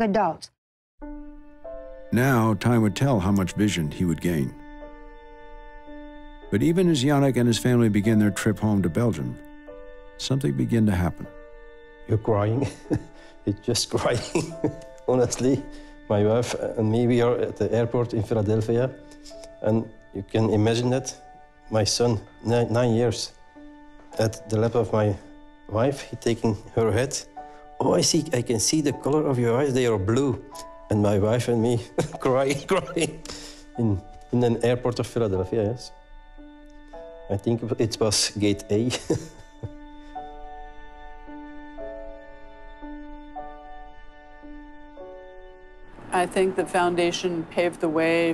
adults. Now, time would tell how much vision he would gain. But even as Yannick and his family begin their trip home to Belgium, something began to happen. You're crying. it's just crying. Honestly, my wife and me, we are at the airport in Philadelphia. And you can imagine that my son, nine, nine years, at the lap of my wife, he taking her head. Oh, I see, I can see the color of your eyes, they are blue. And my wife and me crying, crying in, in an airport of Philadelphia, yes. I think it was gate A. I think the foundation paved the way